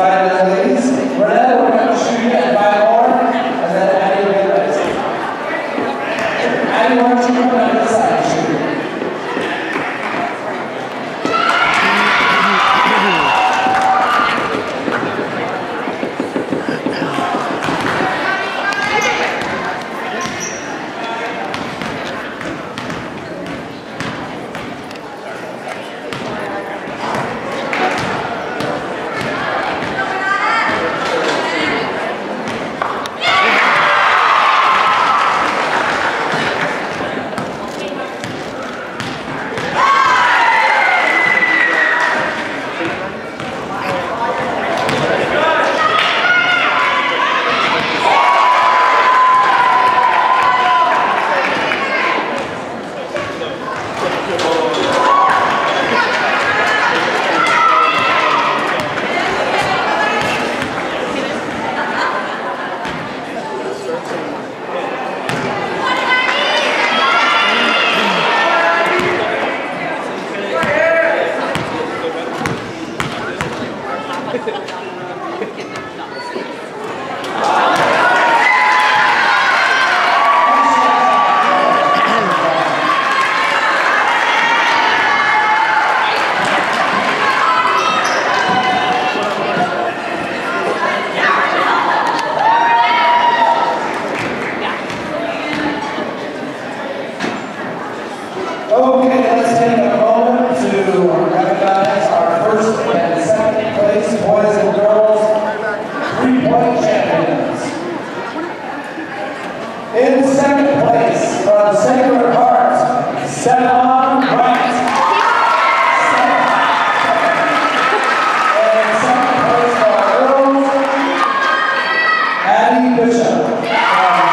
by the ladies. Renetta, to shoot and five more, and then Addie will get. Addie, Okay, that's 10. boys and girls, three-point champions. In second place, from the Sacred Heart, Stefan Wright. And second place for girls, Addie Bishop.